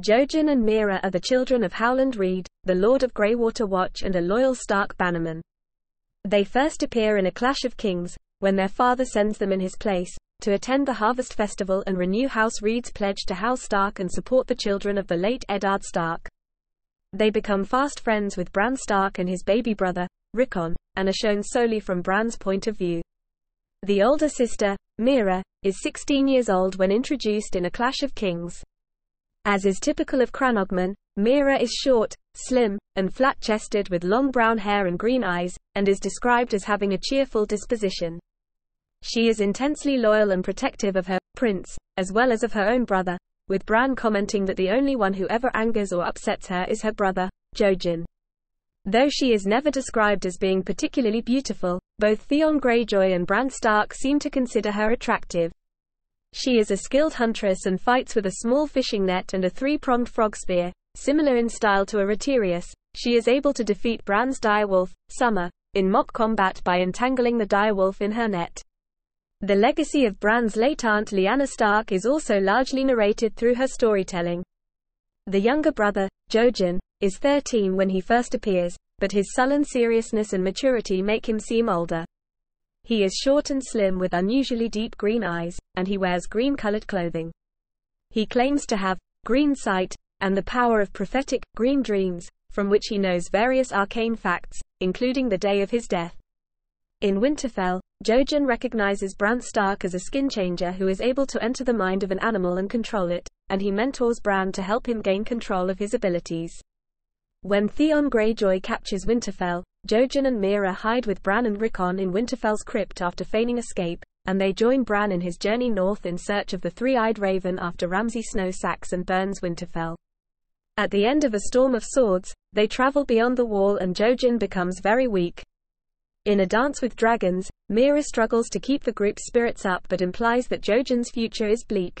Jojen and Meera are the children of Howland Reed, the Lord of Greywater Watch and a loyal Stark bannerman. They first appear in A Clash of Kings, when their father sends them in his place, to attend the Harvest Festival and renew House Reed's pledge to House Stark and support the children of the late Eddard Stark. They become fast friends with Bran Stark and his baby brother, Rickon, and are shown solely from Bran's point of view. The older sister, Meera, is 16 years old when introduced in A Clash of Kings. As is typical of Crannogman, Meera is short, slim, and flat-chested with long brown hair and green eyes, and is described as having a cheerful disposition. She is intensely loyal and protective of her prince, as well as of her own brother, with Bran commenting that the only one who ever angers or upsets her is her brother, Jojen. Though she is never described as being particularly beautiful, both Theon Greyjoy and Bran Stark seem to consider her attractive. She is a skilled huntress and fights with a small fishing net and a three-pronged frog spear. Similar in style to a Retiarius, she is able to defeat Bran's direwolf, Summer, in mock combat by entangling the direwolf in her net. The legacy of Bran's late aunt Lyanna Stark is also largely narrated through her storytelling. The younger brother, Jojen, is 13 when he first appears, but his sullen seriousness and maturity make him seem older. He is short and slim with unusually deep green eyes, and he wears green colored clothing. He claims to have green sight and the power of prophetic green dreams, from which he knows various arcane facts, including the day of his death. In Winterfell, Jojen recognizes Bran Stark as a skin changer who is able to enter the mind of an animal and control it, and he mentors Bran to help him gain control of his abilities. When Theon Greyjoy captures Winterfell, Jojen and Meera hide with Bran and Rickon in Winterfell's crypt after feigning escape, and they join Bran in his journey north in search of the three-eyed raven after Ramsay Snow sacks and burns Winterfell. At the end of A Storm of Swords, they travel beyond the wall and Jojen becomes very weak. In A Dance with Dragons, Meera struggles to keep the group's spirits up but implies that Jojen's future is bleak.